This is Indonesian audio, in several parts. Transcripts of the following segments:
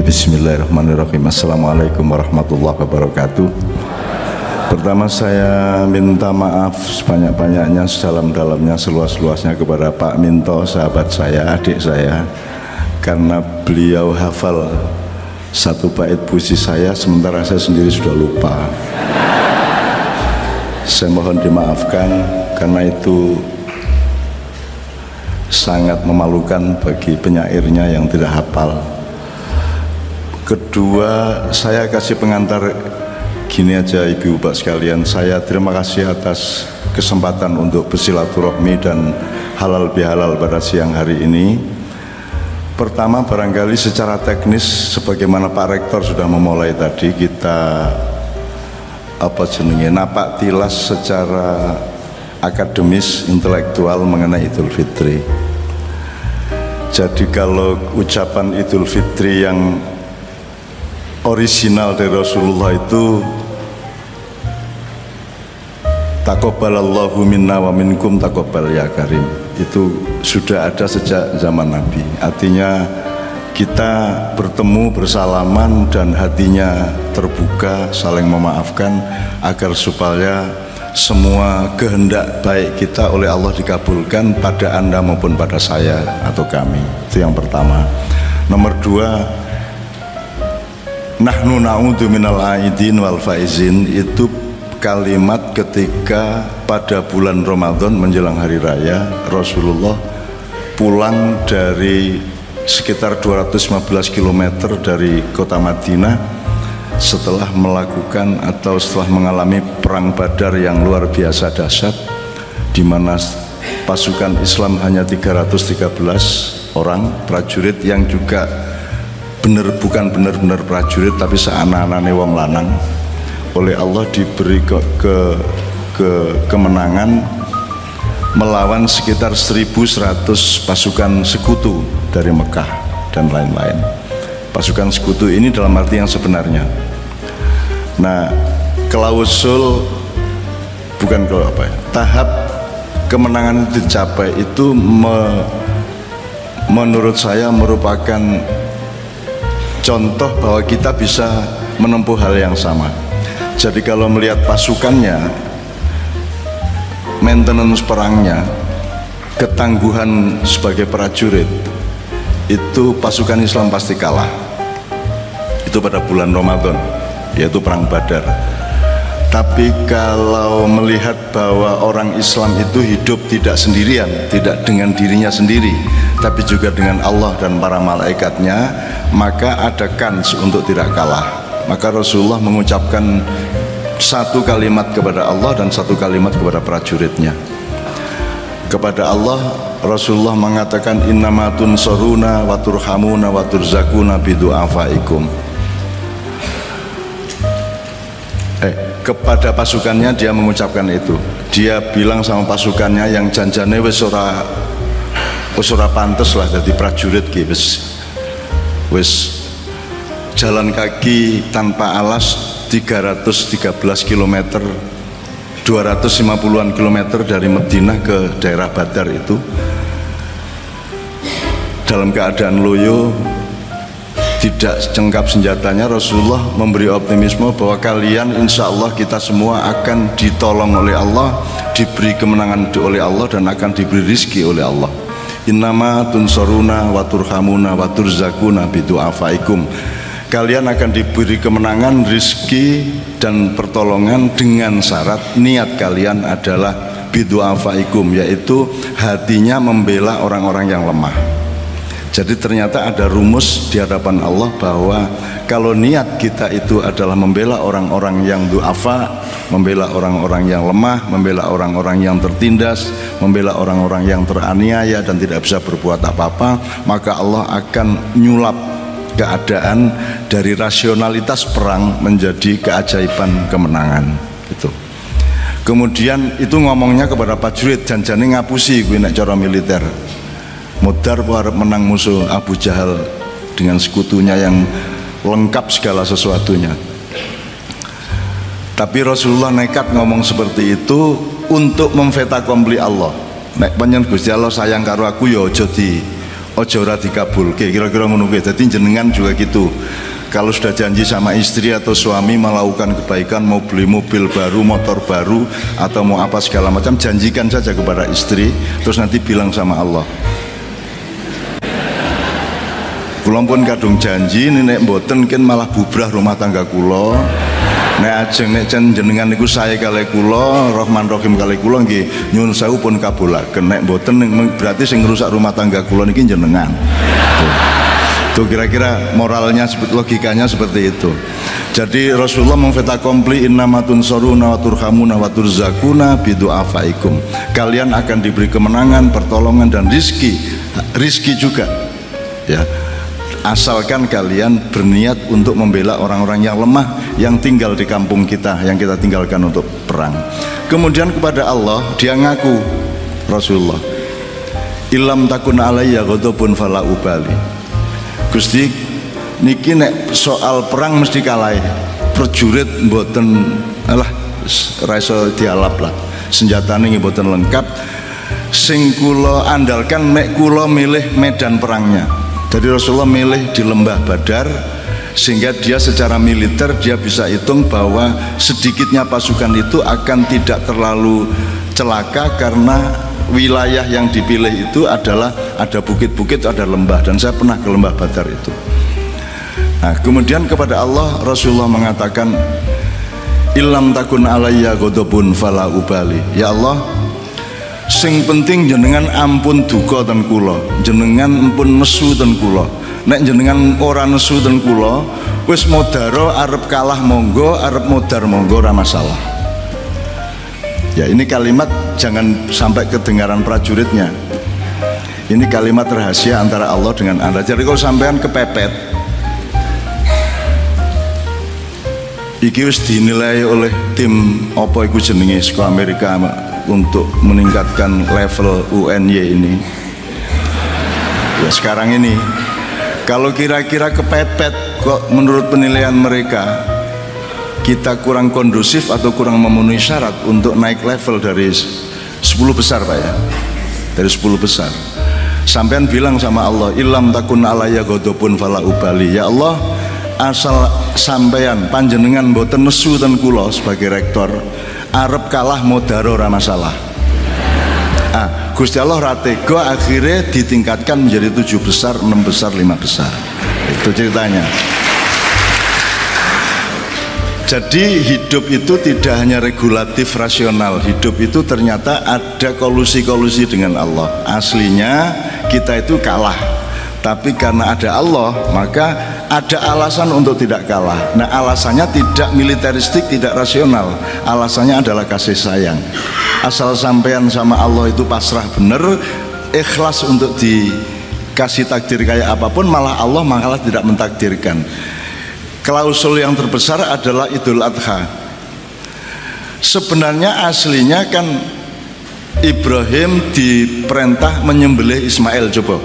Oke, bismillahirrahmanirrahim. Assalamualaikum warahmatullahi wabarakatuh. Pertama saya minta maaf sebanyak-banyaknya, sedalam-dalamnya, seluas-luasnya kepada Pak Minto, sahabat saya, adik saya, karena beliau hafal satu bait puisi saya, sementara saya sendiri sudah lupa. Saya mohon dimaafkan karena itu sangat memalukan bagi penyairnya yang tidak hafal. Kedua, saya kasih pengantar gini aja Ibu Bapak sekalian. Saya terima kasih atas kesempatan untuk bersilaturahmi dan halal bihalal pada siang hari ini. Pertama barangkali secara teknis sebagaimana Pak Rektor sudah memulai tadi kita apa jenenge napak tilas secara akademis intelektual mengenai Idul Fitri. Jadi kalau ucapan Idul Fitri yang original dari Rasulullah itu Takobbalallahu minna wa minkum takobbal ya karim. Itu sudah ada sejak zaman Nabi. Artinya kita bertemu bersalaman dan hatinya terbuka saling memaafkan agar supaya semua kehendak baik kita oleh Allah dikabulkan pada anda maupun pada saya atau kami. Itu yang pertama. Nomor dua Nahnu na'udhu minal aidin wal faizin. Itu kalimat ketika pada bulan Ramadan menjelang hari raya Rasulullah pulang dari sekitar 215 km dari kota Madinah setelah melakukan atau setelah mengalami perang Badar yang luar biasa dahsyat di mana pasukan Islam hanya 313 orang prajurit yang juga bener bukan benar-benar prajurit tapi seanak-anaknya wong lanang. Oleh Allah diberi ke, ke, ke kemenangan melawan sekitar 1100 pasukan sekutu dari Mekah dan lain-lain. Pasukan sekutu ini dalam arti yang sebenarnya. Nah klausul bukan kalau apa ya tahap kemenangan dicapai itu me, menurut saya merupakan contoh bahwa kita bisa menempuh hal yang sama. Jadi kalau melihat pasukannya maintenance perangnya ketangguhan sebagai prajurit itu pasukan Islam pasti kalah. Itu pada bulan Ramadan yaitu perang Badar. Tapi kalau melihat bahwa orang Islam itu hidup tidak sendirian tidak dengan dirinya sendiri tapi juga dengan Allah dan para malaikatnya maka ada kans untuk tidak kalah. Maka Rasulullah mengucapkan satu kalimat kepada Allah dan satu kalimat kepada prajuritnya. Kepada Allah Rasulullah mengatakan innamatun soruna waturhamuna waturzakuna bidu'afaikum. Eh kepada pasukannya dia mengucapkan itu. Dia bilang sama pasukannya yang janjane wis ora wis ora pantes lah jadi prajurit ki wis wis jalan kaki tanpa alas 313 km 250-an kilometer dari Madinah ke daerah Badar itu. Dalam keadaan loyo tidak cengkap senjatanya Rasulullah memberi optimisme bahwa kalian insya Allah kita semua akan ditolong oleh Allah diberi kemenangan oleh Allah dan akan diberi rizki oleh Allah innama tunsoruna wa turhamuna wa turzakuna bidu'afaikum. Kalian akan diberi kemenangan rizki dan pertolongan dengan syarat niat kalian adalah bidu'afaikum yaitu hatinya membela orang-orang yang lemah. Jadi ternyata ada rumus di hadapan Allah bahwa kalau niat kita itu adalah membela orang-orang yang duafa, membela orang-orang yang lemah, membela orang-orang yang tertindas, membela orang-orang yang teraniaya dan tidak bisa berbuat apa-apa, maka Allah akan nyulap keadaan dari rasionalitas perang menjadi keajaiban kemenangan. Itu. Kemudian itu ngomongnya kepada prajurit janjane ngapusi gue nek cara militer. Mudar harap menang musuh Abu Jahal dengan sekutunya yang lengkap segala sesuatunya tapi Rasulullah nekat ngomong seperti itu untuk memfeta kompli Allah. Nek panjen Gusti Allah sayang karo aku ya aja di ojo ora dikabulke. Kira-kira ngono kuwi. Dadi jenengan juga gitu. Kalau sudah janji sama istri atau suami melakukan kebaikan mau beli mobil baru motor baru atau mau apa segala macam janjikan saja kepada istri terus nanti bilang sama Allah. Kulon pun kadung janji nenek boten kan malah bubrah rumah tangga kulo nek ajeng nek jenengan niku saya kali kulo Rahman Rahim kali kulo nggih nyun sewu pun kabulaken nek boten berarti sing rusak rumah tangga kulo niki jenengan Tuh kira-kira moralnya logikanya seperti itu. Jadi Rasulullah memfeta kompli innamatun soruna wa turhamuna wa turzakuna bidu'afaikum. Kalian akan diberi kemenangan, pertolongan dan rizki. Rizki juga. Ya, asalkan kalian berniat untuk membela orang-orang yang lemah yang tinggal di kampung kita yang kita tinggalkan untuk perang. Kemudian kepada Allah dia ngaku Rasulullah ilam takun alayya ghadabun fala ubali. Gusti niki nek soal perang mesti kalah prajurit mboten alah raiso dialap lah. Senjatane mboten lengkap. Sing kula andalkan kula milih medan perangnya jadi Rasulullah milih di lembah Badar sehingga dia secara militer dia bisa hitung bahwa sedikitnya pasukan itu akan tidak terlalu celaka karena wilayah yang dipilih itu adalah ada bukit-bukit ada lembah. Dan saya pernah ke lembah Badar itu. Nah kemudian kepada Allah Rasulullah mengatakan ilam takun alayya godobun fala ubali. Ya Allah sing penting jenengan ampun duka dan kula jenengan ampun nesu dan kula. Nek jenengan ora nesu dan kula wis modaro arep kalah monggo arep modar monggo ora masalah. Ya ini kalimat jangan sampai kedengaran prajuritnya. Ini kalimat rahasia antara Allah dengan anda. Jadi kalau sampean kepepet iki wis dinilai oleh tim apa iku jenenge Amerika untuk meningkatkan level UNY ini. Ya sekarang ini kalau kira-kira kepepet kok menurut penilaian mereka kita kurang kondusif atau kurang memenuhi syarat untuk naik level dari 10 besar Pak ya? Dari 10 besar. Sampean bilang sama Allah ilam takun alaya godopun fala ubali. Ya Allah asal sampean panjenengan boten nesu dan kulo sebagai rektor Arab kalah modaro ora masalah. Ah Gusti Allah ratego akhirnya ditingkatkan menjadi tujuh besar enam besar lima besar. Itu ceritanya. Jadi hidup itu tidak hanya regulatif rasional. Hidup itu ternyata ada kolusi-kolusi dengan Allah. Aslinya kita itu kalah. Tapi karena ada Allah maka ada alasan untuk tidak kalah. Nah alasannya tidak militeristik tidak rasional. Alasannya adalah kasih sayang. Asal sampean sama Allah itu pasrah bener ikhlas untuk dikasih takdir kayak apa pun malah Allah malah tidak mentakdirkan. Klausul yang terbesar adalah idul adha. Sebenarnya aslinya kan Ibrahim diperintah menyembelih Ismail coba.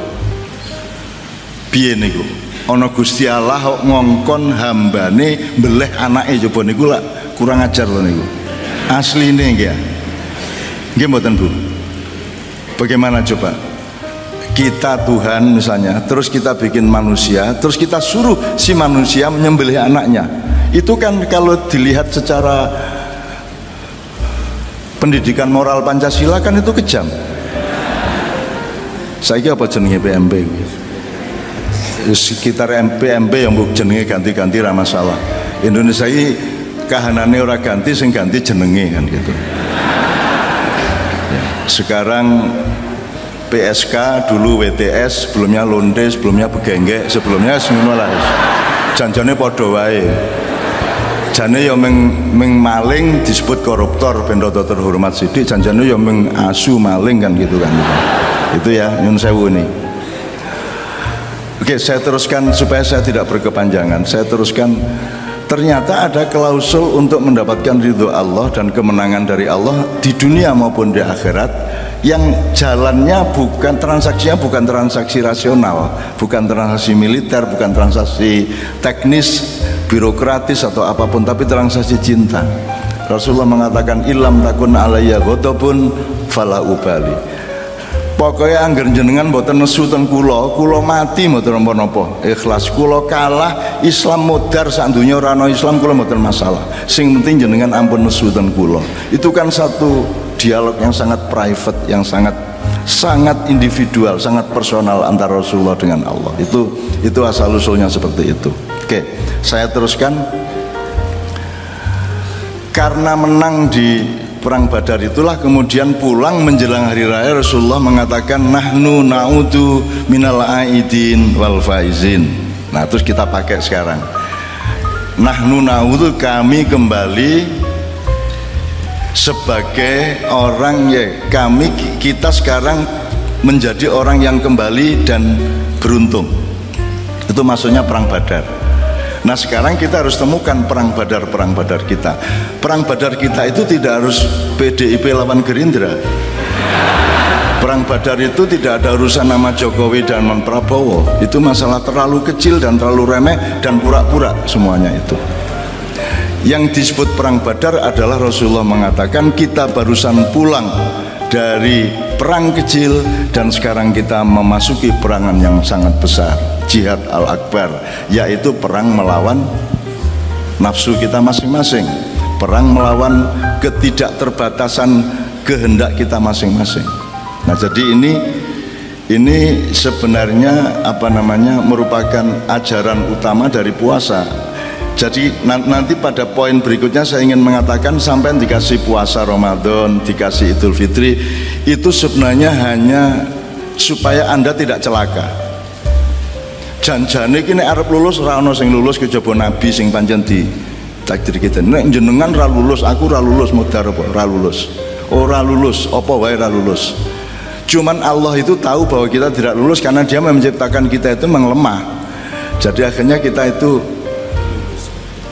Piye niku ana Gusti Allah ngongkon hambane beleh anake coba niku lah kurang ajar lho niku. Asline nggih. Nggih mboten Bu. Bagaimana coba? Kita Tuhan misalnya terus kita bikin manusia terus kita suruh si manusia menyembelih anaknya. Itu kan kalau dilihat secara pendidikan moral Pancasila kan itu kejam. Saya apa jenenge PMP gitu sekitar MP MP yang buk jenenge ganti-ganti ra masalah. Indonesia ini kahanane ora ganti sing ganti jenenge kan gitu. Ya, sekarang PSK dulu WTS sebelumnya Londe sebelumnya Begenggek sebelumnya semua lah janjane podo wae. Jane ya meng, meng maling disebut koruptor ben terhormat sidik janjane ya meng asu maling kan gitu kan gitu. itu ya nyun sewu nih Oke, saya teruskan supaya saya tidak berkepanjangan. Saya teruskan ternyata ada klausul untuk mendapatkan ridho Allah dan kemenangan dari Allah di dunia maupun di akhirat yang jalannya bukan transaksinya bukan transaksi rasional, bukan transaksi militer, bukan transaksi teknis, birokratis atau apa pun, tapi transaksi cinta. Rasulullah mengatakan ilam takun alayya ghadabun fala ubali pokoknya angger jenengan mboten nesu ten kula kula mati mboten napa-napa. Ikhlas kula kalah Islam modar ora ana Islam kula mboten masalah. Sing penting jenengan ampun nesu ten kula. Itu kan satu dialog yang sangat private yang sangat sangat individual sangat personal antara Rasulullah dengan Allah. Itu itu asal usulnya seperti itu. Oke saya teruskan. Karena menang di perang Badar itulah kemudian pulang menjelang hari raya Rasulullah mengatakan nahnu na'udu minal aidin wal faizin. Nah terus kita pakai sekarang. Nahnu na'udu kami kembali sebagai orang ya kami kita sekarang menjadi orang yang kembali dan beruntung. Itu maksudnya perang Badar Nah sekarang kita harus temukan perang badar-perang badar kita. Perang badar kita itu tidak harus PDIP lawan Gerindra. Perang badar itu tidak ada urusan nama Jokowi dan Man Prabowo. Itu masalah terlalu kecil dan terlalu remeh dan pura-pura semuanya itu. Yang disebut perang badar adalah Rasulullah mengatakan kita barusan pulang dari perang kecil dan sekarang kita memasuki perangan yang sangat besar jihad al-akbar yaitu perang melawan nafsu kita masing-masing perang melawan ketidakterbatasan kehendak kita masing-masing. Nah jadi ini ini sebenarnya apa namanya merupakan ajaran utama dari puasa jadi nanti pada poin berikutnya saya ingin mengatakan sampai dikasih puasa Ramadan, dikasih Idul Fitri itu sebenarnya hanya supaya Anda tidak celaka. Janjane ini Arab lulus rano sing lulus kejaba nabi sing pancen di takdir kita. Nek jenengan ra lulus, aku ra lulus modar apa? Ra lulus. Ora lulus, apa wae ra lulus. Cuman Allah itu tahu bahwa kita tidak lulus karena dia menciptakan kita itu mengelemah. Jadi akhirnya kita itu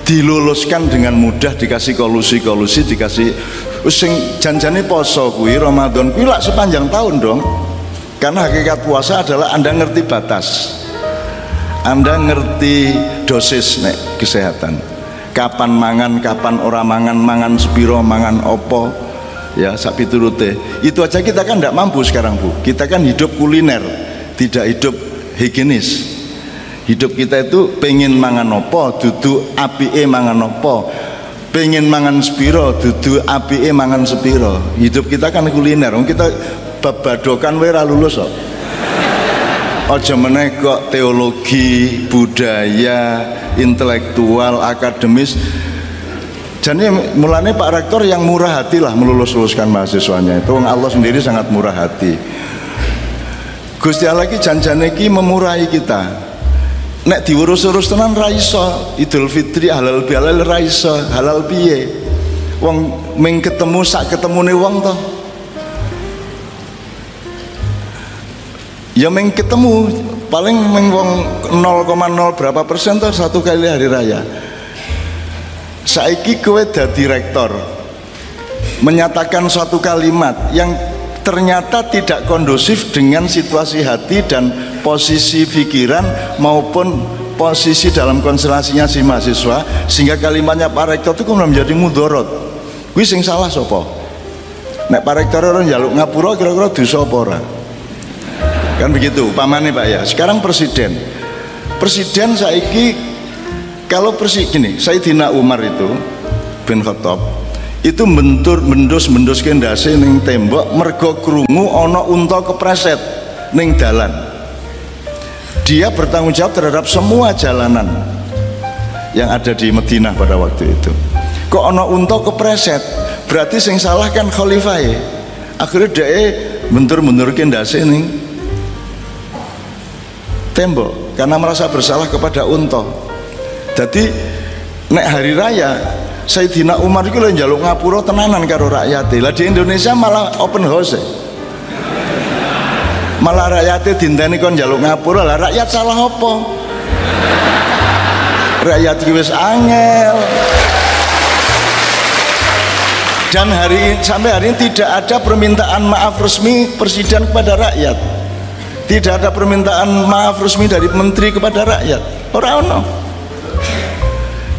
diluluskan dengan mudah dikasih kolusi-kolusi dikasih sing janjane poso kuwi Ramadan kuwi lak sepanjang tahun dong. Karena hakikat puasa adalah anda ngerti batas. Anda ngerti dosis nek kesehatan. Kapan mangan kapan orang mangan mangan sepiro mangan opo ya sapi turute itu aja kita kan tidak mampu sekarang bu. Kita kan hidup kuliner tidak hidup higienis hidup kita itu pengen mangan opo dudu api e mangan opo pengen mangan spiro dudu api e mangan spiro hidup kita kan kuliner kita babadokan wera lulus kok. Aja meneh kok teologi budaya intelektual akademis. Jadi mulanya Pak Rektor yang murah hati lah melulus-luluskan mahasiswanya itu. Allah sendiri sangat murah hati. Gusti Allah ki janjane ki memurahi kita nek diurus-urus tenan ra iso. Idul Fitri halal bihalal ra iso. Halal piye? Wong ming ketemu sak ketemune wong to. Ya ming ketemu paling ming wong 0,0 berapa persen to satu kali hari raya. Saiki kowe dadi rektor. Menyatakan suatu kalimat yang ternyata tidak kondusif dengan situasi hati dan posisi pikiran maupun posisi dalam konstelasinya si mahasiswa sehingga kalimatnya Pak Rektor itu kemudian menjadi mudorot. Gue sing salah sopo nek Pak Rektor orang jaluk ngapura kira-kira dosa apa kan begitu pamannya Pak ya. Sekarang presiden. Presiden saiki kalau presiden gini Sayyidina Umar itu bin Khattab itu bentur bendus bendus kendase ning tembok mergo krungu ana unta kepreset ning dalan dia bertanggung jawab terhadap semua jalanan yang ada di Madinah pada waktu itu. Kok ana unta kepreset? Berarti sing salah kan khalifah akhirnya dia bentur-bentur kendase ning tembok karena merasa bersalah kepada unta. Jadi nek hari raya Sayyidina Umar itu lho njaluk ngapura tenanan karo rakyat lah di Indonesia malah open house malah rakyatnya dinteni kon njaluk ngapura lah rakyat salah apa? Rakyat wis angel. Dan hari sampai hari ini tidak ada permintaan maaf resmi presiden kepada rakyat. Tidak ada permintaan maaf resmi dari menteri kepada rakyat. Orang-orang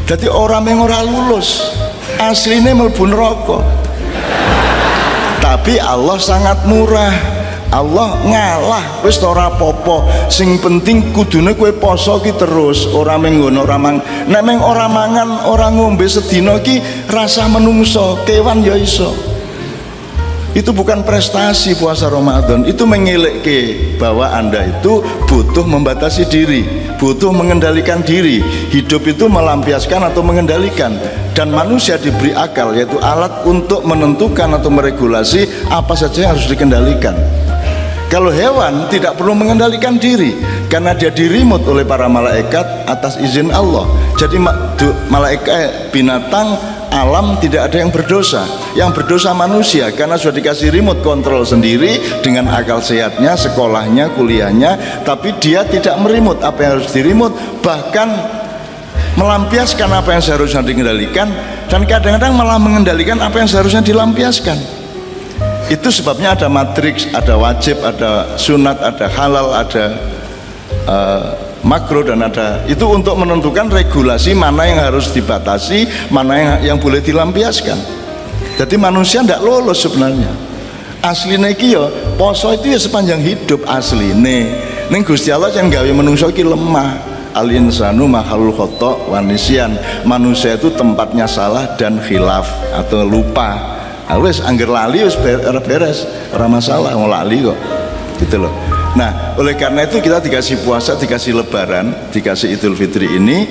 jadi orang yang orang lulus aslinya melbu neraka. Tapi Allah sangat murah Allah ngalah. Wis ora apa-apa. Sing penting kudune kowe poso ki terus. Ora menggono ora mang. Nek meng ora mangan ora ngombe sedina ki rasa menungso kewan ya iso. Itu bukan prestasi puasa Ramadan. Itu ke bahwa anda itu butuh membatasi diri butuh mengendalikan diri. Hidup itu melampiaskan atau mengendalikan. Dan manusia diberi akal yaitu alat untuk menentukan atau meregulasi apa saja yang harus dikendalikan kalau hewan tidak perlu mengendalikan diri karena dia dirimut oleh para malaikat atas izin Allah. Jadi malaikat binatang alam tidak ada yang berdosa. Yang berdosa manusia karena sudah dikasih remote kontrol sendiri dengan akal sehatnya, sekolahnya, kuliahnya, tapi dia tidak merimut apa yang harus dirimut, bahkan melampiaskan apa yang seharusnya dikendalikan dan kadang-kadang malah mengendalikan apa yang seharusnya dilampiaskan itu sebabnya ada matriks ada wajib ada sunat ada halal ada uh, makro dan ada. Itu untuk menentukan regulasi mana yang harus dibatasi mana yang, yang boleh dilampiaskan. Jadi manusia tidak lolos sebenarnya. Asli iki ya poso itu ya sepanjang hidup asli nih nih Gusti Allah yang gawe manusia ki lemah. Al insanu mahalul khotok wanisian manusia itu tempatnya salah dan khilaf atau lupa wis angger lali wis beres ora masalah mau lali kok. Gitu loh. Nah oleh karena itu kita dikasih puasa dikasih lebaran dikasih idul fitri ini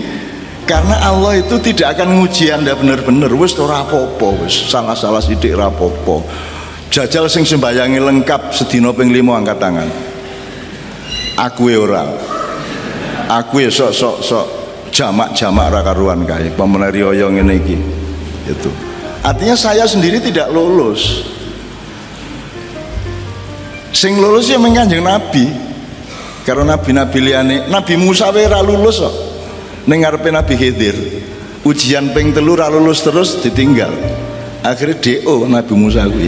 karena Allah itu tidak akan nguji anda benar-benar wis ora apa-apa wis. Salah-salah sidik rapopo jajal sing sembayangi lengkap sedino ping limo angkat tangan. Aku ora. Aku ya sok sok jamak-jamak rakaruan kae. Pemenari oyong ini iki. Itu artinya saya sendiri tidak lulus. Sing lulus ya menganjeng nabi. Karena nabi-nabi liane nabi Musa wera lulus kok. Ning nabi Khidir. Ujian ping telu ra lulus terus ditinggal. Akhirnya DO Nabi Musa kuwi.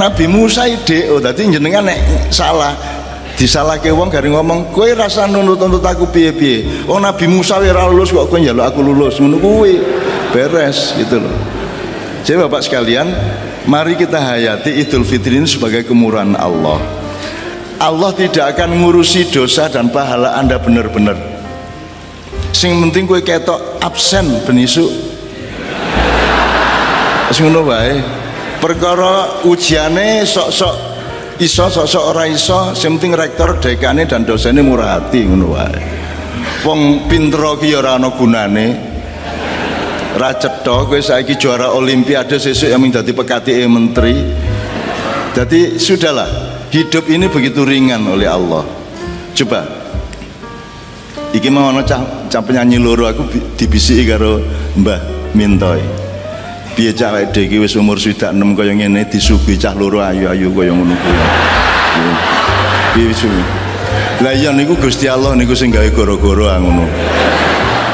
Nabi Musa DO dadi jenengan nek salah disalahke wong garing ngomong kowe rasa nuntut-nuntut aku piye-piye. Oh Nabi Musa ora lulus kok kowe njaluk aku lulus. Ngono kuwi. Beres gitu loh jadi Bapak sekalian, mari kita hayati Idul Fitri ini sebagai kemurahan Allah. Allah tidak akan ngurusi dosa dan pahala Anda benar-benar. Sing penting kue ketok absen benisu. Sing ngono wae. Perkara ujiane sok-sok iso sok-sok ora iso, sing penting rektor, dekane dan dosennya murah hati ngono wae. Wong pinter ki ora ana gunane, ra cetha kowe saiki juara olimpiade sesuk yang menjadi pekati menteri. Jadi sudahlah hidup ini begitu ringan oleh Allah. Coba. Iki mau ono cah, cah penyanyi loro aku dibisiki karo Mbah Mintoy. Piye cah awake dhewe wis umur swidak 6 kaya ngene disuguhi cah loro ayu-ayu kaya ngono kuwi. Piye lah iya niku Gusti Allah niku sing gawe goro-goro ngono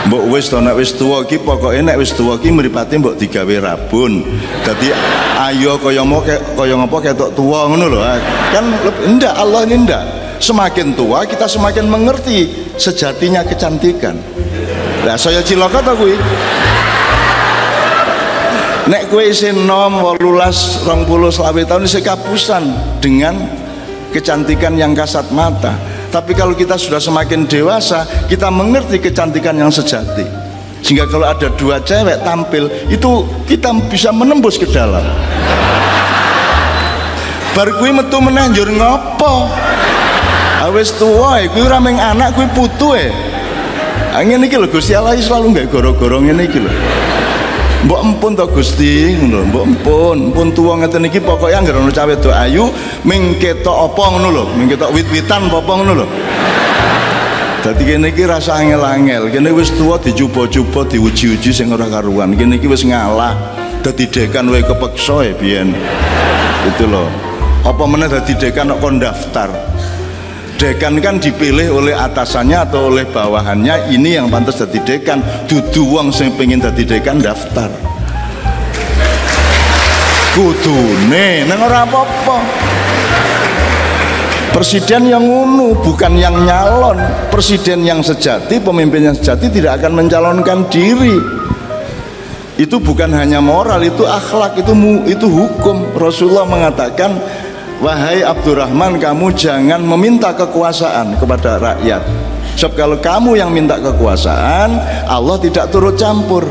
mbok wis to nek wis tuwa iki pokoke nek wis tuwa iki mripate mbok digawe rabun. Dadi ayo kaya mau kaya ngapa ketok tuwa ngono lho kan ndak Allah ini ndak. Semakin tua kita semakin mengerti sejatinya kecantikan. Lah saya cilaka to kuwi? Nek kowe isih nom 18 20 selawe tahun kapusan dengan kecantikan yang kasat mata tapi kalau kita sudah semakin dewasa kita mengerti kecantikan yang sejati. Sehingga kalau ada dua cewek tampil itu kita bisa menembus ke dalam. Baru kui metu menanjur ngopo? Awes tua kui rameng anak kui putu eh angin ini lho Gusti Allah selalu nggak gorong-gorong ini lho mbok empun to Gusti ngono mbok empun empun tuwa ngeten iki pokoke anggere ana cawe wedok ayu ming ketok apa ngono lho ming ketok wit-witan apa ngono lho Dadi kene iki rasa angel-angel, kene wis tuwa dicoba-coba diuji-uji sing ora karuan. Kene iki wis ngalah. Dadi dekan wae kepeksa ya biyen. Itu loh. Apa meneh dadi dekan kok daftar dekan kan dipilih oleh atasannya atau oleh bawahannya ini yang pantas jadi dekan. Dudu wong sing pengen jadi dekan daftar. Kudune neng ora apa-apa. Presiden yang unu bukan yang nyalon. Presiden yang sejati pemimpin yang sejati tidak akan mencalonkan diri. Itu bukan hanya moral itu akhlak itu itu hukum. Rasulullah mengatakan Wahai Abdurrahman kamu jangan meminta kekuasaan kepada rakyat. Sebab kalau kamu yang minta kekuasaan Allah tidak turut campur.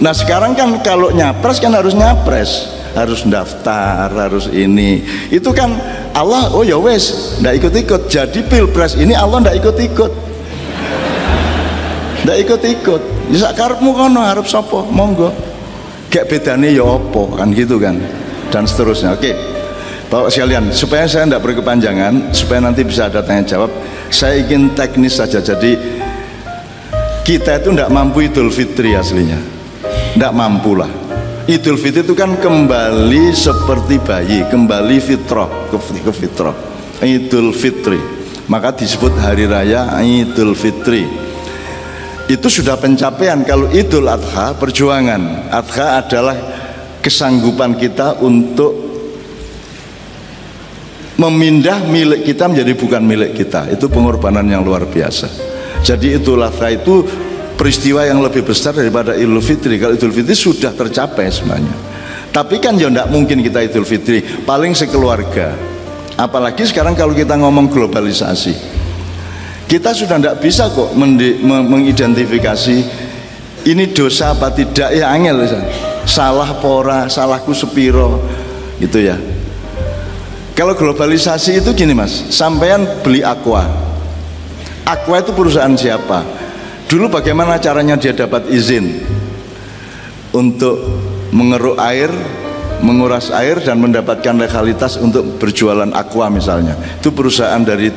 Nah sekarang kan kalau nyapres kan harus nyapres. Harus daftar harus ini. Itu kan Allah oh ya wes ndak ikut-ikut. Jadi pilpres ini Allah ndak ikut-ikut. Ndak ikut-ikut. Ya karepmu kono harap sopo monggo. Kayak bedanya ya opo kan gitu kan. Dan seterusnya. Oke Bapak sekalian supaya saya tidak berkepanjangan supaya nanti bisa ada tanya jawab saya ingin teknis saja jadi kita itu tidak mampu idul fitri aslinya tidak mampu lah Idul Fitri itu kan kembali seperti bayi, kembali fitrah ke, ke. Idul Fitri. Maka disebut hari raya Idul Fitri. Itu sudah pencapaian. Kalau Idul Adha perjuangan. Adha adalah kesanggupan kita untuk memindah milik kita menjadi bukan milik kita. Itu pengorbanan yang luar biasa. Jadi Idul Adha itu peristiwa yang lebih besar daripada Idul Fitri. Kalau Idul Fitri sudah tercapai semuanya tapi kan ya tidak mungkin kita Idul Fitri paling sekeluarga. Apalagi sekarang kalau kita ngomong globalisasi. Kita sudah tidak bisa kok mengidentifikasi ini dosa apa tidak. Ya angel salah pora salahku sepiro. Gitu ya kalau globalisasi itu gini mas sampean beli aqua aqua itu perusahaan siapa Dulu bagaimana caranya dia dapat izin untuk mengeruk air, menguras air dan mendapatkan legalitas untuk berjualan aqua misalnya. Itu perusahaan dari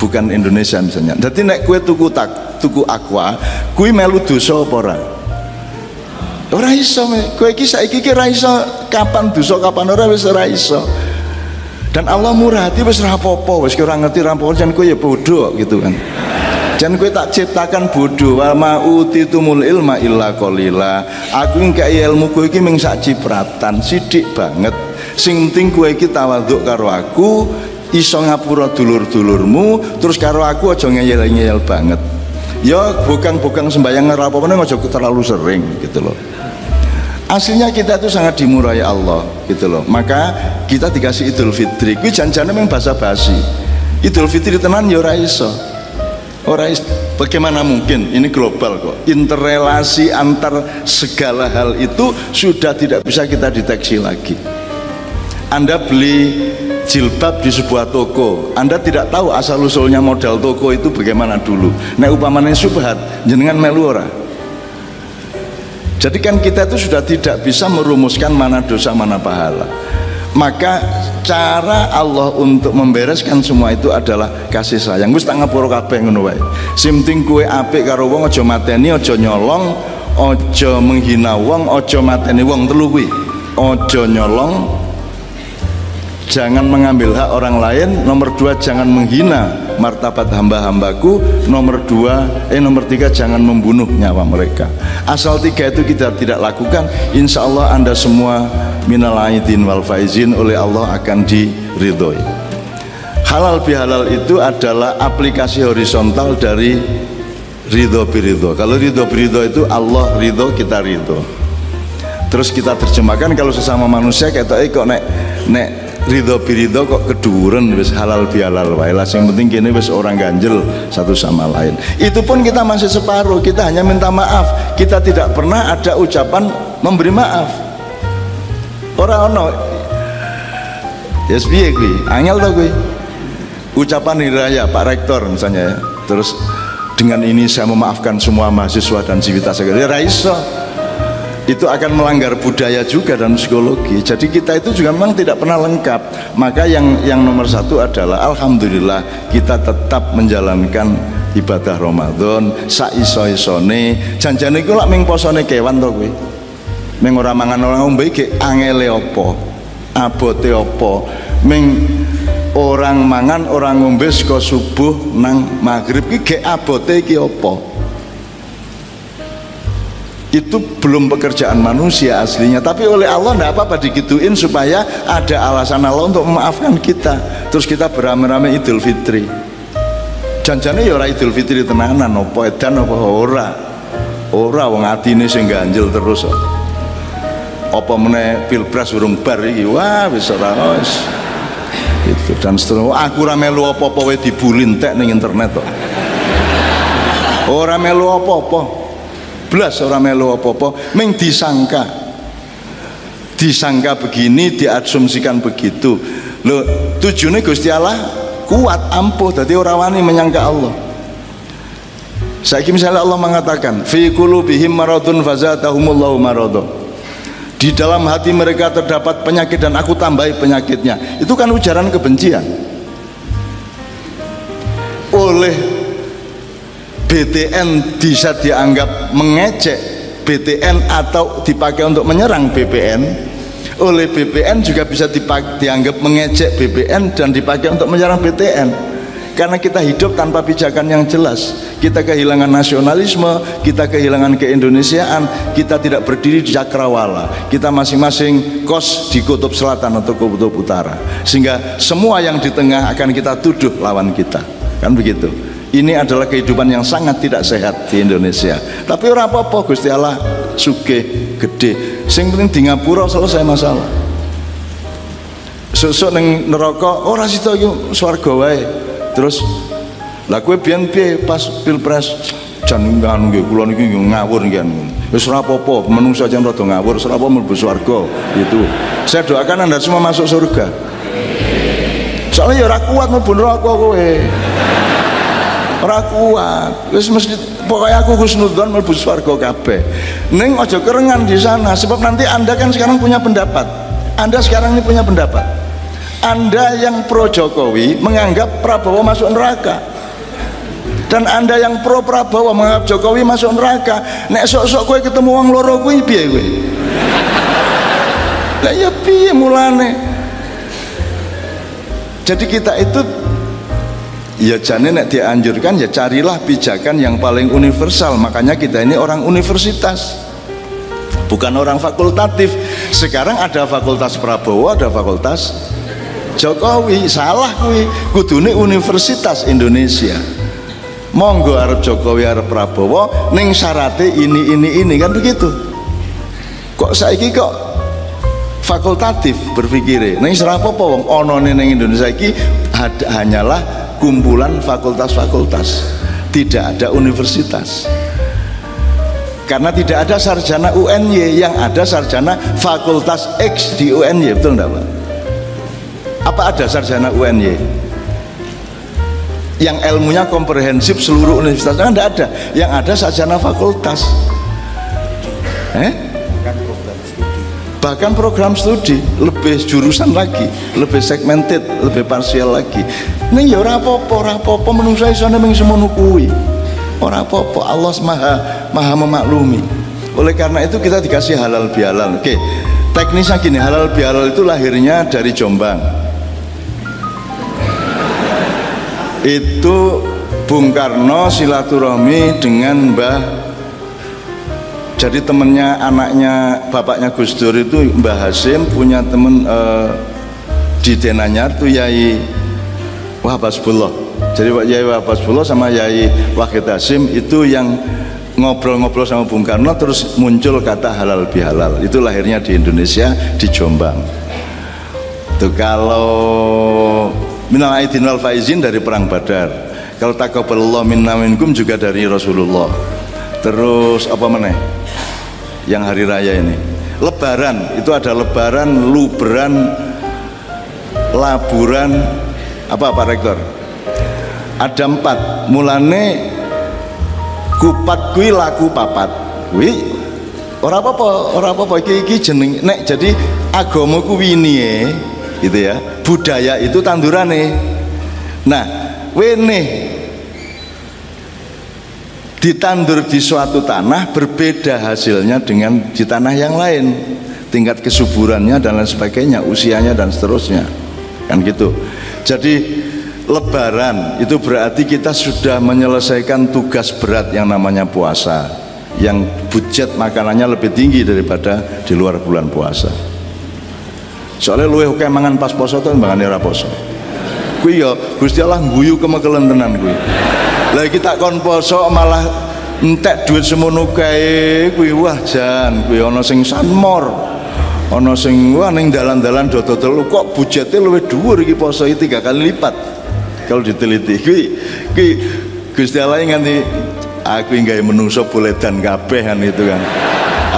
bukan Indonesia misalnya. Jadi nek kue tuku tak tuku aqua, kue melu dosa apa ora? Iso, kue iki saiki iki ora iso kapan dosa kapan ora wis ora iso. Dan Allah murah hati wis apa-apa, wis ora ngerti ra apa jan kowe ya bodoh gitu kan. Dan kue tak ciptakan bodoh wa ma utitumul ilma illa qalila. Aku engke ilmu kowe iki mung sak cipratan sithik banget. Sing penting kowe iki tawaduk karo aku iso ngapura dulur-dulurmu terus karo aku aja ngeyel-ngeyel banget. Ya bukan-bukan sembahyang ngerapokan aja terlalu sering gitu loh aslinya kita itu sangat dimurahi Allah gitu loh. Maka kita dikasih idul fitri. Kuwi janjane memang basa basi idul fitri tenan ya ora iso. Orang bagaimana mungkin? Ini global kok. Interrelasi antar segala hal itu sudah tidak bisa kita deteksi lagi. Anda beli jilbab di sebuah toko. Anda tidak tahu asal usulnya modal toko itu bagaimana dulu. Nah upamanya subhat jenengan meluora jadi kan kita itu sudah tidak bisa merumuskan mana dosa mana pahala. Maka cara Allah untuk membereskan semua itu adalah kasih sayang. Wis tak ngapura kabeh ngono wae. Sing penting kowe apik karo wong aja mateni aja nyolong aja menghina wong aja mateni wong. Telu kuwi aja nyolong jangan mengambil hak orang lain. Nomor dua jangan menghina martabat hamba-hambaku nomor dua eh nomor tiga jangan membunuh nyawa mereka. Asal tiga itu kita tidak lakukan insya Allah anda semua minal aidin wal faizin oleh Allah akan diridhoi. Halal bihalal itu adalah aplikasi horizontal dari ridho biridho. Kalau ridho biridho itu Allah ridho kita ridho. Terus kita terjemahkan kalau sesama manusia kayak eh kok nek nek ridho biridho kok keduren wis halal bihalal wae. Lah yang penting kini wis orang ganjel satu sama lain. Itu pun kita masih separuh kita hanya minta maaf. Kita tidak pernah ada ucapan memberi maaf. Orang ono. Ya piye kuwi? Angel to kuwi? Ucapan raya Pak Rektor misalnya ya. Terus dengan ini saya memaafkan semua mahasiswa dan civitas ya raiso itu akan melanggar budaya juga dan psikologi. Jadi kita itu juga memang tidak pernah lengkap. Maka yang yang nomor satu adalah Alhamdulillah kita tetap menjalankan ibadah Ramadan saiso isone janjane iku lak ming posone kewan to kuwi ming ora mangan ora ngombe iki angele apa? Abote apa? Ming orang mangan orang ngombe saka subuh nang maghrib iki gek abote iki apa itu belum pekerjaan manusia aslinya. Tapi oleh Allah tidak apa-apa digituin supaya ada alasan Allah untuk memaafkan kita. Terus kita beramai-ramai idul fitri. Janjane ya ora idul fitri tenanan apa edan apa ora. Ora wong atine sing ganjel terus. Apa meneh pilpres urung bar iki? Wah wis ora wis. Dan seterusnya. Aku ora melu apa-apa wae dibulintek ning internet kok. Ora melu apa-apa blas ora melu apa-apa. Ming disangka. Disangka begini diasumsikan begitu. Lo tujuannya Gusti Allah kuat ampuh tadi orang wani menyangka Allah. Saya misalnya Allah mengatakan fi qulubihim maradun fazatahumullahu maradun di dalam hati mereka terdapat penyakit dan aku tambahi penyakitnya. Itu kan ujaran kebencian. Oleh BTN bisa dianggap mengecek BTN atau dipakai untuk menyerang BPN oleh BPN juga bisa dianggap mengecek BPN dan dipakai untuk menyerang BTN karena kita hidup tanpa pijakan yang jelas. Kita kehilangan nasionalisme kita kehilangan keindonesiaan kita tidak berdiri di cakrawala. Kita masing-masing kos di kutub selatan atau kutub utara. Sehingga semua yang di tengah akan kita tuduh lawan kita. Kan begitu ini adalah kehidupan yang sangat tidak sehat di Indonesia. Tapi orang apa-apa Gusti Allah suge gede sing penting di Ngapura selesai masalah. Susuk neng neraka ora sida iki swarga wae. Terus lah kowe pas pilpres? Jan nganu nggih kula niki ngawur nggih wis ora apa-apa menungso jan rada ngawur ora apa mlebu swarga. Itu. Saya doakan anda semua masuk surga. Soalnya ya ora kuat mlebu neraka kowe ora kuat. Wis mesti pokoknya aku husnudzon mlebu swarga kabeh. Ning aja kerengan di sana sebab nanti anda kan sekarang punya pendapat. Anda sekarang ini punya pendapat. Anda yang pro Jokowi menganggap Prabowo masuk neraka. Dan anda yang pro Prabowo menganggap Jokowi masuk neraka. Nek sok-sok kowe ketemu wong loro kuwi piye kowe? Lah ya piye mulane? Jadi kita itu ya jane nek dianjurkan ya carilah pijakan yang paling universal. Makanya kita ini orang universitas. Bukan orang fakultatif. Sekarang ada fakultas Prabowo ada fakultas Jokowi. Salah kui kudune Universitas Indonesia. Monggo Arab Jokowi Arab Prabowo ning syaratnya ini ini ini. Kan begitu. Kok saiki kok fakultatif berpikir ning serapo wong ono ning Indonesia iki hanyalah kumpulan fakultas-fakultas. Tidak ada universitas. Karena tidak ada sarjana UNY yang ada sarjana fakultas X di UNY betul enggak Pak? apa ada sarjana UNY yang ilmunya komprehensif seluruh universitas. Kan tidak ada. Yang ada sarjana fakultas. Eh? Bahkan program studi lebih jurusan lagi lebih segmented lebih parsial lagi. Ini ya ora apa-apa ora apa-apa menungsa iso ning semono kuwi. Ora apa-apa Allah maha maha memaklumi. Oleh karena itu kita dikasih halal bihalal. Oke teknisnya gini halal bihalal itu lahirnya dari Jombang. Itu Bung Karno silaturahmi dengan Mbah jadi temennya anaknya bapaknya Gus Dur itu Mbah Hasim punya temen uh, di Denanyar tuh Yai Wahab Hasbullah jadi Yai Wahab Hasbullah sama Yai Wahid Hasim itu yang ngobrol-ngobrol sama Bung Karno terus muncul kata halal bihalal. Itu lahirnya di Indonesia di Jombang. Tuh kalau minal aidin wal faizin dari perang badar. Kalau takabalullah minna minkum juga dari Rasulullah terus apa mana yang hari raya ini. Lebaran itu ada lebaran luberan laburan apa Pak Rektor? Ada empat. Mulane kupat kui laku papat. Kui orang apa apa orang apa apa iki, jeneng nek jadi agamaku ini ya gitu ya. Budaya itu tanduran nih nah wene ditandur di suatu tanah berbeda hasilnya dengan di tanah yang lain. Tingkat kesuburannya dan lain sebagainya usianya dan seterusnya. Kan gitu. Jadi lebaran itu berarti kita sudah menyelesaikan tugas berat yang namanya puasa. Yang budget makanannya lebih tinggi daripada di luar bulan puasa. Soalnya luwe oke mangan pas poso tuh mangan ora poso? Kuwi ya Gusti Allah guyu kemekelen tenan kuwi lagi kita kon poso malah entek duit semono kae kuwi wah jan kuwi ana sing sanmor ana sing wah ning dalan-dalan do telu kok budgete luwih dhuwur iki poso iki tiga kali lipat kalau diteliti. Kuwi kuwi Gusti Allah nganti aku gawe menungso boleh dan kabeh kan itu kan.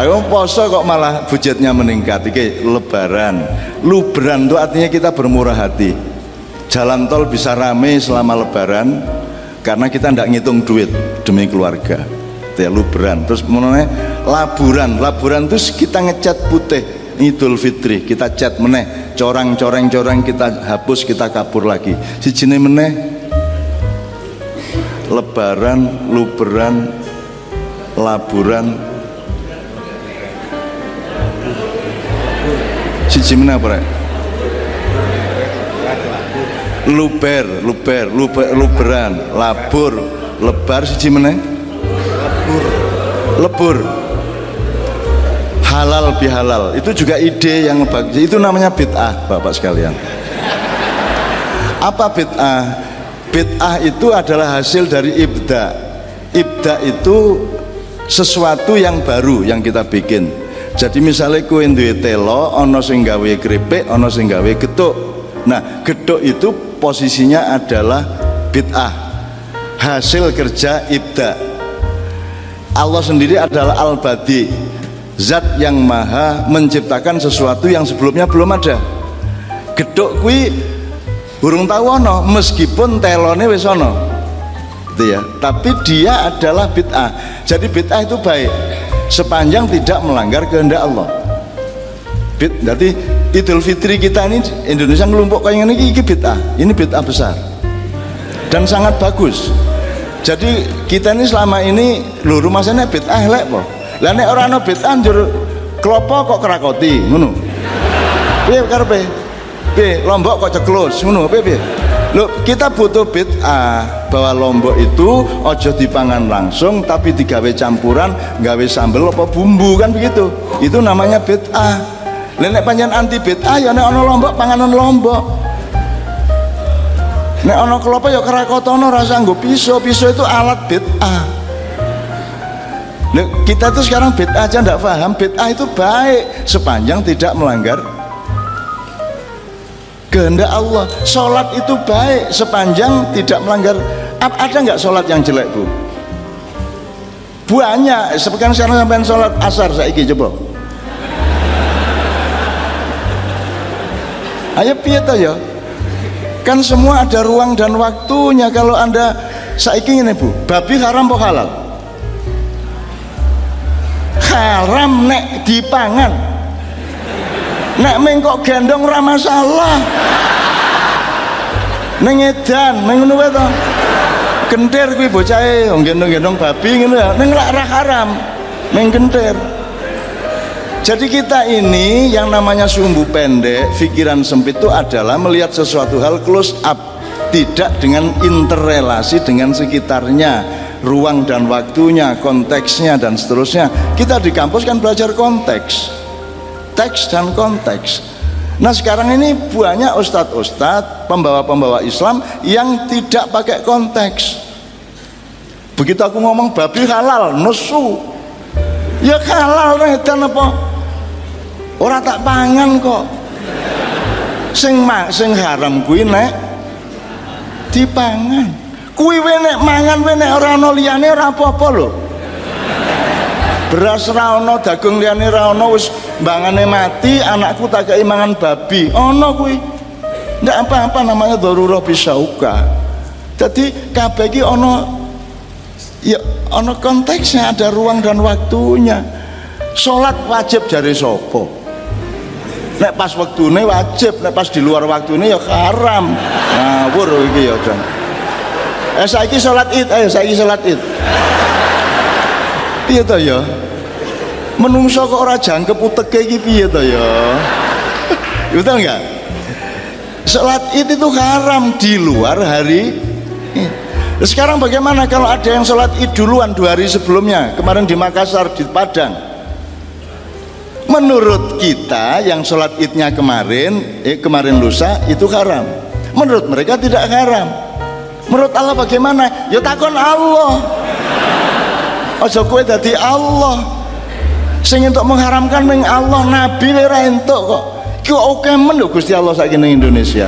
Ayo poso kok malah budgetnya meningkat. Iki lebaran lubran itu artinya kita bermurah hati. Jalan tol bisa rame selama lebaran karena kita tidak ngitung duit demi keluarga. Ya lubran terus menurutnya laburan. Laburan terus kita ngecat putih. Idul Fitri. Kita cat meneh. Corang-coreng coreng kita hapus kita kabur lagi. Si jine meneh. Lebaran luberan laburan. Si meneh apa luber luber luber luberan labur lebar si meneh. Lebur lebur. Halal bihalal. Itu juga ide yang bagus. Itu namanya bid'ah bapak sekalian. Apa bid'ah? Bid'ah itu adalah hasil dari ibda. Ibda itu sesuatu yang baru yang kita bikin. Jadi misalnya kue duwe telo ono sing gawe keripik ono sing gawe getuk nah getuk itu posisinya adalah bid'ah hasil kerja ibda. Allah sendiri adalah al-badi zat yang maha menciptakan sesuatu yang sebelumnya belum ada. Gedok kui burung tahu ono meskipun telone wis ono. Gitu ya. Tapi dia adalah bid'ah. Jadi bid'ah itu baik sepanjang tidak melanggar kehendak Allah. Bid jadi Idul Fitri kita ini Indonesia ngelumpuk kayak ini ini bid'ah. Ini bid'ah besar. Dan sangat bagus. Jadi kita ini selama ini lu rumah sana bid'ah lek po. Lah nek ora ana bid'ah kok krakoti ngono. Piye karepe? Piye? Lombok kok ceklus ngono. Piye piye? Loh, kita butuh bid'ah. Bahwa lombok itu ojo dipangan langsung tapi digawe campuran, gawe sambel apa bumbu kan begitu. Itu namanya bid'ah. Nek panjang anti bid'ah ya nek ana lombok panganan lombok. Nek ana kelapa ya kerakotono rasa nggo pisau, pisau itu alat bid'ah. Loh, kita tuh sekarang bid'ah aja ndak paham bid'ah itu baik sepanjang tidak melanggar kehendak Allah. Sholat itu baik sepanjang tidak melanggar. Ada nggak sholat yang jelek bu? Banyak. Sepekan sekarang sampai sholat asar saya coba ayo piye ya? Kan semua ada ruang dan waktunya. Kalau anda saiki ini bu. Babi haram po halal? Haram nek dipangan. Nek mengkok gendong ora masalah. Ning edan ning ngono to. Kentir kuwi bocahe gendong-gendong babi ngono ya. Ning ora haram ning kentir jadi kita ini yang namanya sumbu pendek, pikiran sempit itu adalah melihat sesuatu hal close up, tidak dengan interrelasi dengan sekitarnya ruang dan waktunya, konteksnya dan seterusnya. Kita di kampus kan belajar konteks, teks dan konteks. Nah sekarang ini banyak ustadz-ustadz, pembawa-pembawa Islam yang tidak pakai konteks. Begitu aku ngomong babi halal, nesu. Ya halal nih dan apa? Orang tak pangan kok. Sing mak sing haram kuwi nek dipangan. Kuwi wenek mangan wenek ora ana apa-apa lho. Beras ra ana dagung liyane ra ana wis mbangane mati anakku tak kei mangan babi. Ana kuwi. Ndak apa-apa namanya darurah bisauka jadi kabeh iki ana ya ana konteksnya ada ruang dan waktunya. Sholat wajib jari sopo nek pas waktune wajib nek pas di luar waktune ya haram. Ngawur iki ya Jan eh saiki salat id ayo saiki salat id. Piye to ya? Menungso kok ora jangkep uteke iki piye to ya? Betul enggak salat id itu haram di luar hari sekarang bagaimana kalau ada yang sholat id duluan dua hari sebelumnya? Kemarin di Makassar di Padang menurut kita yang sholat idnya kemarin eh kemarin lusa itu haram. Menurut mereka tidak haram. Menurut Allah bagaimana? Ya takon Allah. Aja kowe dadi Allah. Sing untuk mengharamkan meng Allah nabi ora entuk kok. Ki oke men Gusti Allah saiki ning Indonesia.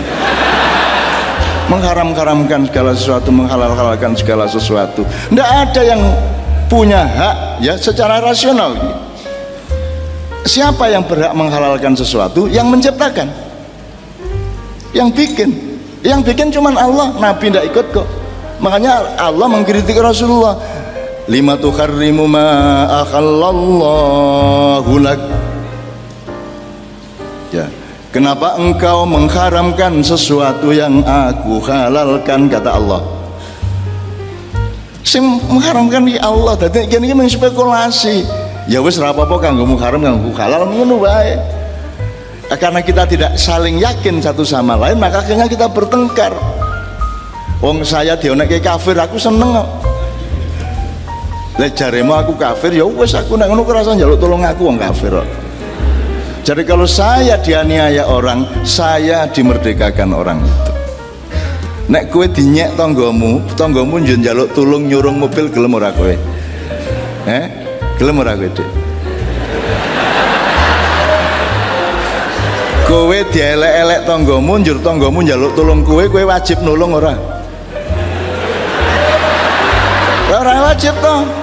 Mengharam-haramkan segala sesuatu menghalal-halalkan segala sesuatu. Tidak ada yang punya hak ya secara rasional siapa yang berhak menghalalkan sesuatu? Yang menciptakan. Yang bikin. Yang bikin cuman Allah. Nabi tidak ikut kok. Makanya Allah mengkritik Rasulullah. Lima tukharrimu ma akhallallahu lak. Ya. Kenapa engkau mengharamkan sesuatu yang aku halalkan? Kata Allah. Sing mengharamkan di Allah. Dadi kene iki spekulasi ya wis ora apa-apa kanggo mengharam kanggo halal ngono wae karena kita tidak saling yakin satu sama lain maka akhirnya kita bertengkar wong saya dionekke kafir aku seneng kok aku kafir ya wes aku nek ngono kerasa njaluk tolong aku wong kafir kok. Jadi kalau saya dianiaya orang, saya dimerdekakan orang itu. Nek kue dinyek tonggomu, tonggomu njaluk tulung nyurung mobil gelem ora? Eh? Gelem ora kowe, Dik? Kowe dielek-elek tonggomu, njur tonggomu njaluk tulung kowe, kowe wajib nulung ora? Ora wajib toh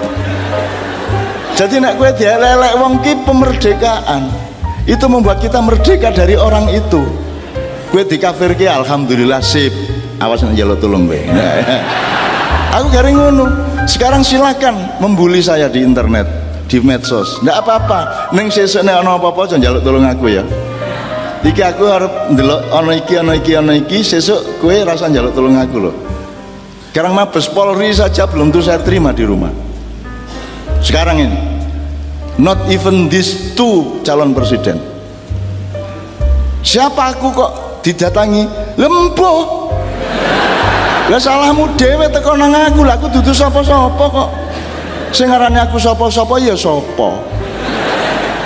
jadi nak kue dia lelek wong ki pemerdekaan itu membuat kita merdeka dari orang itu. Kue di kafir ki alhamdulillah sip. Awas nak jalur tolong gue aku garing ngono. Sekarang silakan membuli saya di internet di medsos. Ndak apa-apa. Neng sesuk nek ana apa-apa jangan jaluk tolong aku ya. Iki aku harap ndelok ana iki ana iki ana iki sesuk kowe rasa njaluk tolong aku loh sekarang mabes Polri saja belum tuh saya terima di rumah. Sekarang ini not even these two calon presiden. Siapa aku kok didatangi? Lembo lah salahmu dewe teko nang aku lah aku dudu sapa-sapa kok sing aku sapa-sapa ya sapa.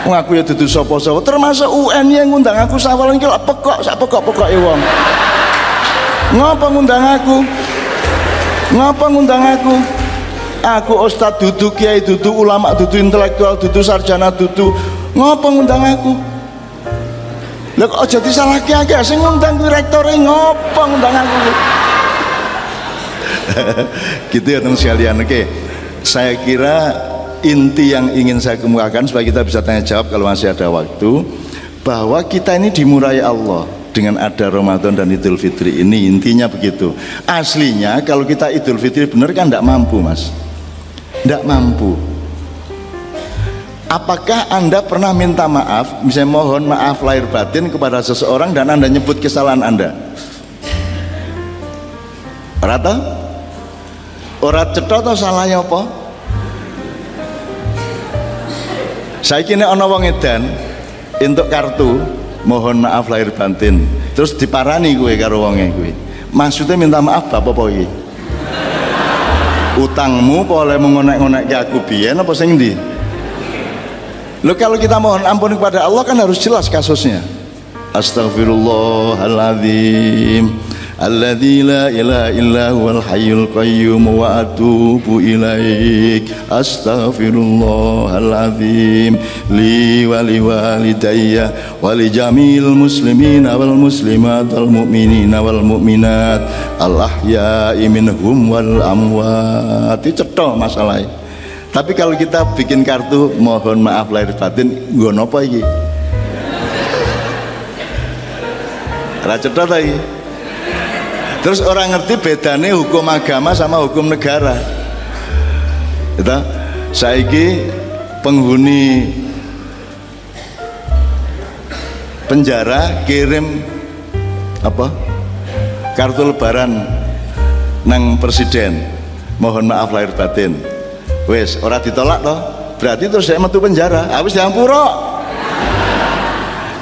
Wong aku ya dudu sapa-sapa. Termasuk UN yang ngundang aku sawalan iki lak pekok sak pekok-pekoke wong. Ngapa ngundang aku? Ngapa ngundang aku? Aku ustad duduk kiai duduk ulama duduk intelektual duduk sarjana duduk ngapa ngundang aku? Lha kok aja disalahke akeh sing ngundang kuwi rektore ngapa ngundang aku? Gitu ya teman sekalian oke saya kira inti yang ingin saya kemukakan supaya kita bisa tanya jawab kalau masih ada waktu bahwa kita ini dimurai Allah dengan ada Ramadan dan Idul Fitri ini. Intinya begitu. Aslinya kalau kita Idul Fitri benar kan tidak mampu mas? Tidak mampu. Apakah anda pernah minta maaf? Misalnya mohon maaf lahir batin kepada seseorang dan anda nyebut kesalahan anda? Rata orang cetok atau salahnya apa? Saya kini ono wong edan untuk kartu mohon maaf lahir batin terus diparani gue karo wonge gue maksudnya minta maaf bapak apa utangmu boleh mengonek-ngonek ke aku biyen apa sing ndi Lo kalau kita mohon ampun kepada Allah kan harus jelas kasusnya. Astagfirullahaladzim Alladzi la ilaha illa huwal qayyum wa atubu ilaik. Astaghfirullahaladzim li wa li walidayya wa li jamil muslimina wal muslimat wal mu'minina wal mu'minat. Al ahya'i minhum wal amwat. Itu cetok masalahnya tapi kalau kita bikin kartu mohon maaf lahir batin gue nopo iki? Ra cetok lagi terus orang ngerti bedanya hukum agama sama hukum negara. Kita saiki penghuni penjara kirim apa? Kartu lebaran nang presiden. Mohon maaf lahir batin. Wes orang ditolak toh. Berarti terus saya metu penjara. Habis diampuro.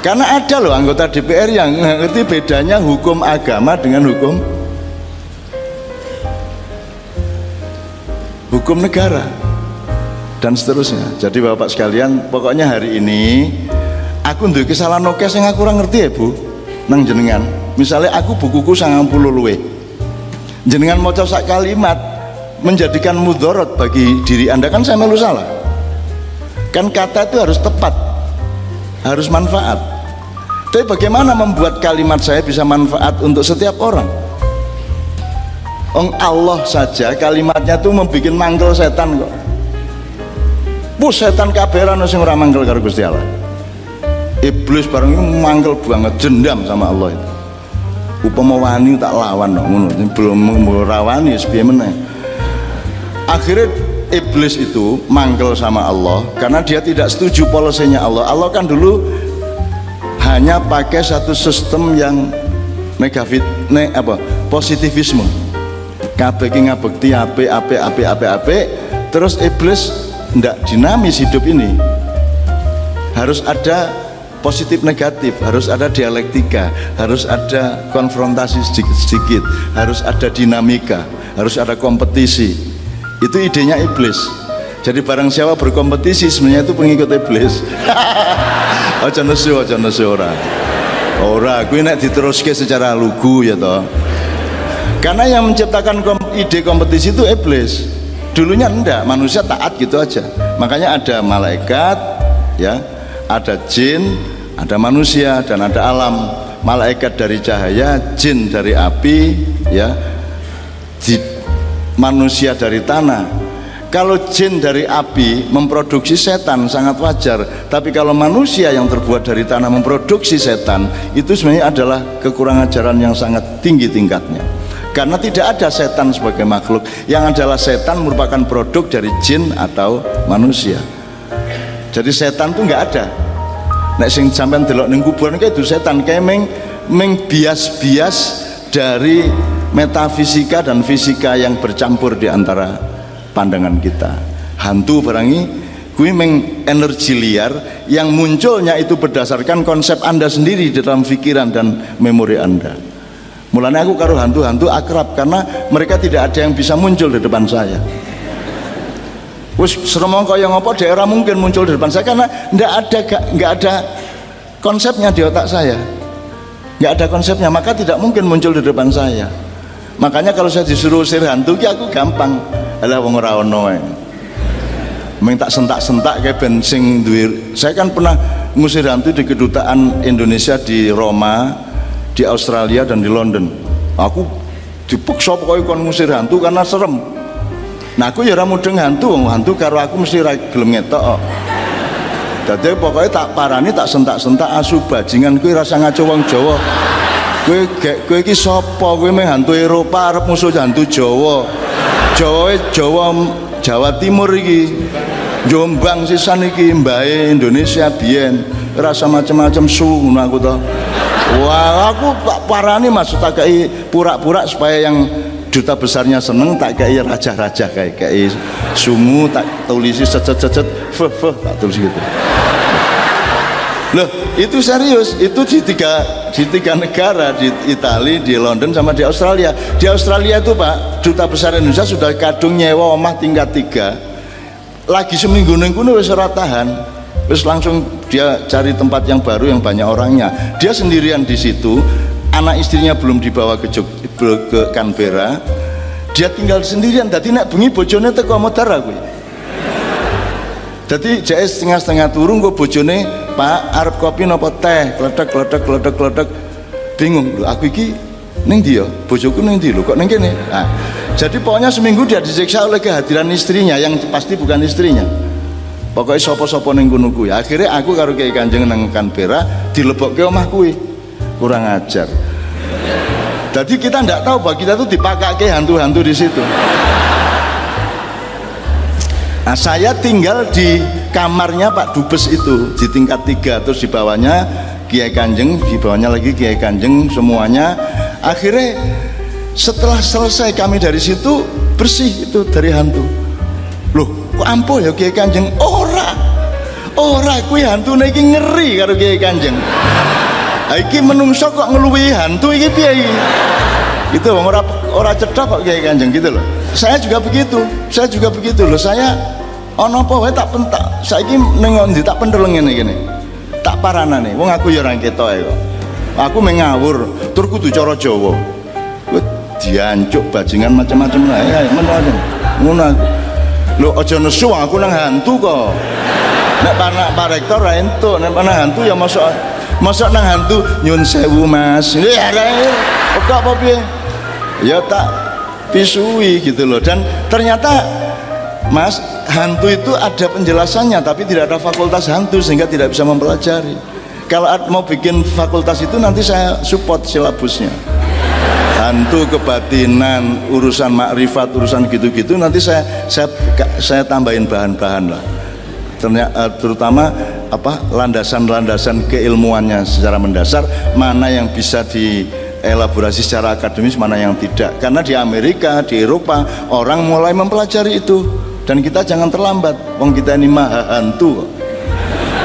Karena ada loh anggota DPR yang ngerti bedanya hukum agama dengan hukum hukum negara dan seterusnya. Jadi bapak sekalian pokoknya hari ini aku untuk kesalahan oke yang aku kurang ngerti ya bu. Nang jenengan. Misalnya aku bukuku sangat puluh luwe. Jenengan mau kalimat menjadikan mudorot bagi diri anda kan saya melu salah. Kan kata itu harus tepat harus manfaat. Tapi bagaimana membuat kalimat saya bisa manfaat untuk setiap orang Ong Allah saja kalimatnya tuh membuat manggil setan kok. Bu setan kaberan sing ora manggil karo Gusti Allah. Iblis bareng itu manggil banget dendam sama Allah itu. Upama wani tak lawan no, ngono. Belum rawani sepiye meneh. Akhirnya iblis itu manggil sama Allah karena dia tidak setuju polisinya Allah. Allah kan dulu hanya pakai satu sistem yang negatif ne, apa positivisme kabeh ki ngabekti ape ape ape ape ape terus iblis ndak dinamis hidup ini. Harus ada positif negatif. Harus ada dialektika. Harus ada konfrontasi sedikit-sedikit harus ada dinamika. Harus ada kompetisi. Itu idenya iblis. Jadi barang siapa berkompetisi sebenarnya itu pengikut iblis. Aja nesu aja nesu ora. Ora gue nek diteruske secara lugu ya toh karena yang menciptakan kom ide kompetisi itu iblis. Dulunya enggak manusia taat gitu aja. Makanya ada malaikat ya ada jin ada manusia dan ada alam. Malaikat dari cahaya jin dari api ya di manusia dari tanah. Kalau jin dari api memproduksi setan sangat wajar. Tapi kalau manusia yang terbuat dari tanah memproduksi setan itu sebenarnya adalah kekurangan ajaran yang sangat tinggi tingkatnya karena tidak ada setan sebagai makhluk. Yang adalah setan merupakan produk dari jin atau manusia. Jadi setan itu nggak ada. Nek sing sampean delok ning kuburan kayak itu setan kayak meng meng bias-bias dari metafisika dan fisika yang bercampur di antara pandangan kita. Hantu barangi kui meng energi liar yang munculnya itu berdasarkan konsep anda sendiri di dalam pikiran dan memori anda mulanya aku karo hantu-hantu akrab karena mereka tidak ada yang bisa muncul di depan saya. Wes seremong kaya ngopo daerah mungkin muncul di depan saya karena nggak ada nggak ada konsepnya di otak saya. Nggak ada konsepnya maka tidak mungkin muncul di depan saya. Makanya kalau saya disuruh usir hantu ya aku gampang. Adalah wong ora ono sentak-sentak kayak bensin duir. Saya kan pernah ngusir hantu di kedutaan Indonesia di Roma, di Australia dan di London. Aku dipaksa pokoknya kon ngusir hantu karena serem. Nah aku ya mudeng hantu, hantu karo aku mesti ra gelem ngetok. Dadi pokoknya tak parani tak sentak-sentak asu bajingan kuwi rasa ngaco wong Jawa kowe kowe iki sapa meh hantu Eropa arep musuh hantu Jawa Jawa Jawa Jawa Timur iki Jombang sisan iki mbae Indonesia biyen rasa macam-macam su ngono aku to wah aku tak parani maksud tak kei pura-pura supaya yang duta besarnya seneng tak kei raja-raja kayak kei sungu tak tulisi cecet-cecet feh feh tak tulis gitu. Loh itu serius itu di tiga di tiga negara di Italia di London sama di Australia. Di Australia itu pak duta besar Indonesia sudah kadung nyewa omah tingkat tiga. Lagi seminggu nengku wis ora tahan wis langsung dia cari tempat yang baru yang banyak orangnya. Dia sendirian di situ anak istrinya belum dibawa ke Jog, ke Canberra. Dia tinggal sendirian tadi nak bunyi bojone teko motor aku jadi jahit setengah-setengah turun gue bojone Pak Arab kopi nopo teh? Kletek kletek kletek kletek. Bingung lho aku iki ning dia bojoku ning dia lho kok ning kene? Nah, jadi pokoknya seminggu dia disiksa oleh kehadiran istrinya yang pasti bukan istrinya pokoknya sopo-sopo ning kono kuwi. Akhirnya aku karo Kiai Kanjeng nang Canberra dilebokke omah kuwi. Kurang ajar. Jadi kita tidak tahu bahwa kita tuh dipakai hantu-hantu di situ. Nah saya tinggal di kamarnya Pak Dubes itu di tingkat tiga terus di bawahnya Kiai Kanjeng di bawahnya lagi Kiai Kanjeng semuanya. Akhirnya setelah selesai kami dari situ bersih itu dari hantu. Loh kok ampuh ya Kiai Kanjeng ora ora kui hantu iki ngeri karo Kiai Kanjeng. Iki menungso kok ngeluwi hantu iki piye itu orang ora cedok kok Kiai Kanjeng gitu loh. Saya juga begitu saya juga begitu loh. Saya ana apa wae tak pentak. Saiki ning ndi tak pendeleng ngene gini tak paranane. Wong aku ya ora ketoke kok. Aku mengawur tur kudu cara Jawa. Diancuk bajingan macam-macam lah. Ya ngono ngono lho aja nesu aku nang hantu kok nek panak pak rektor ra entuk nek panak hantu ya masuk masuk nang hantu nyun sewu mas. Ya kok apa piye? Ya tak pisui gitu loh. Dan ternyata mas hantu itu ada penjelasannya tapi tidak ada fakultas hantu sehingga tidak bisa mempelajari. Kalau mau bikin fakultas itu nanti saya support silabusnya. Hantu kebatinan urusan makrifat urusan gitu-gitu nanti saya saya saya tambahin bahan-bahan lah ternyata eh, terutama apa landasan-landasan keilmuannya secara mendasar mana yang bisa di elaborasi secara akademis mana yang tidak. Karena di Amerika di Eropa orang mulai mempelajari itu. Dan kita jangan terlambat. Wong kita ini maha hantu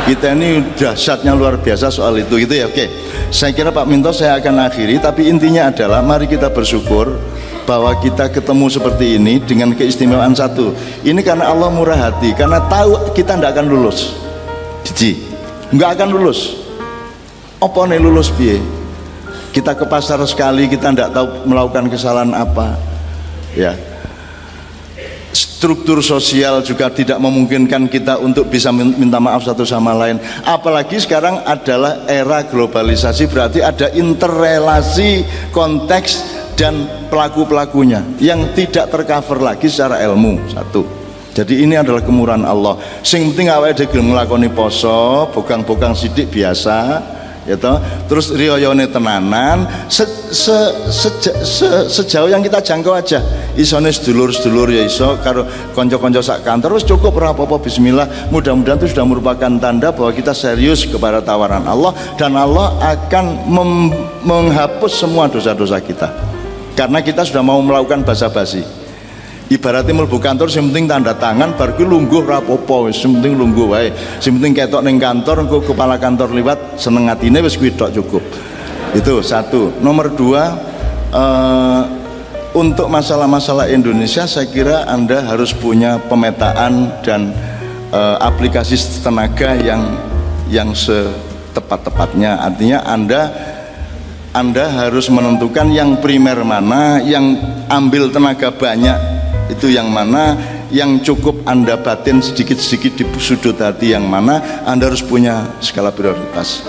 kita ini dahsyatnya luar biasa soal itu gitu ya. Oke. Saya kira Pak Minto saya akan akhiri tapi intinya adalah mari kita bersyukur bahwa kita ketemu seperti ini dengan keistimewaan satu. Ini karena Allah murah hati karena tahu kita tidak akan lulus. Cici nggak akan lulus. Apa nih lulus biye kita ke pasar sekali kita tidak tahu melakukan kesalahan apa. Ya. Struktur sosial juga tidak memungkinkan kita untuk bisa minta maaf satu sama lain. Apalagi sekarang adalah era globalisasi berarti ada interrelasi konteks dan pelaku-pelakunya yang tidak tercover lagi secara ilmu satu. Jadi ini adalah kemurahan Allah. Sing penting awake dhewe nglakoni poso bokang-bokang sidik biasa toh. Terus riyoyone tenanan se, se, se, se, sejauh yang kita jangkau aja. Isone sedulur-sedulur ya iso karo konco-konco sak kantor terus cukup apa-apa bismillah. Mudah-mudahan itu sudah merupakan tanda bahwa kita serius kepada tawaran Allah dan Allah akan menghapus semua dosa-dosa kita karena kita sudah mau melakukan basa-basi. Ibaratnya mlebu kantor sing penting tanda tangan bar kuwi lungguh ra apa-apa wis sing penting lungguh wae. Sing penting ketok ning kantor engko kepala kantor liwat seneng atine wis kuwi cukup. Itu satu. Nomor dua uh, untuk masalah-masalah Indonesia saya kira Anda harus punya pemetaan dan uh, aplikasi tenaga yang yang setepat-tepatnya. Artinya Anda anda harus menentukan yang primer mana, yang ambil tenaga banyak itu yang mana yang cukup anda batin sedikit-sedikit di sudut hati yang mana anda harus punya skala prioritas.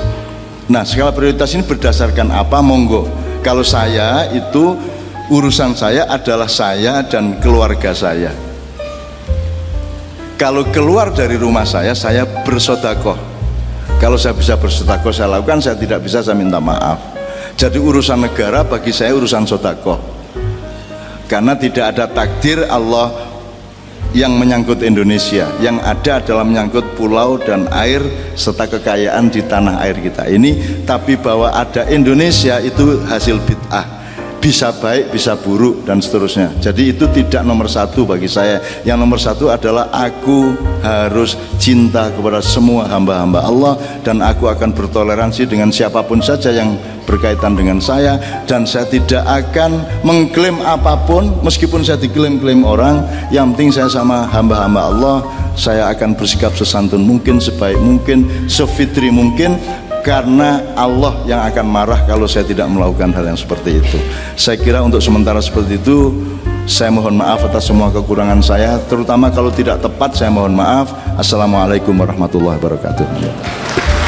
Nah skala prioritas ini berdasarkan apa? Monggo. Kalau saya itu urusan saya adalah saya dan keluarga saya. Kalau keluar dari rumah saya saya bersodakoh kalau saya bisa bersodakoh saya lakukan. Saya tidak bisa saya minta maaf jadi urusan negara bagi saya urusan sodakoh karena tidak ada takdir Allah yang menyangkut Indonesia yang ada dalam menyangkut pulau dan air serta kekayaan di tanah air kita ini tapi bahwa ada Indonesia itu hasil bid'ah bisa baik, bisa buruk dan seterusnya. Jadi itu tidak nomor satu bagi saya. Yang nomor satu adalah aku harus cinta kepada semua hamba-hamba Allah dan aku akan bertoleransi dengan siapa pun saja yang berkaitan dengan saya dan saya tidak akan mengklaim apa pun meskipun saya diklaim-klaim orang. Yang penting saya sama hamba-hamba Allah saya akan bersikap sesantun mungkin, sebaik mungkin, sefitri mungkin karena Allah yang akan marah kalau saya tidak melakukan hal yang seperti itu saya kira untuk sementara seperti itu saya mohon maaf atas semua kekurangan saya terutama kalau tidak tepat saya mohon maaf Assalamualaikum warahmatullahi wabarakatuh